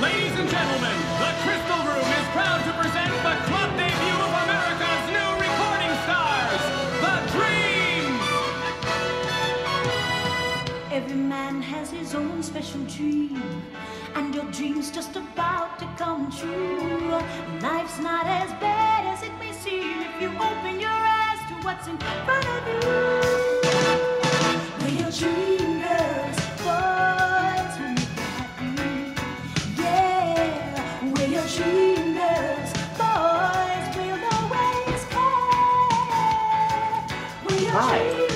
Ladies and gentlemen, the Crystal Room is proud to present the club debut of America's new recording stars, The Dreams! Every man has his own special dream, and your dream's just about to come true. Life's not as bad as it may seem if you open your eyes to what's in front of you. Hi.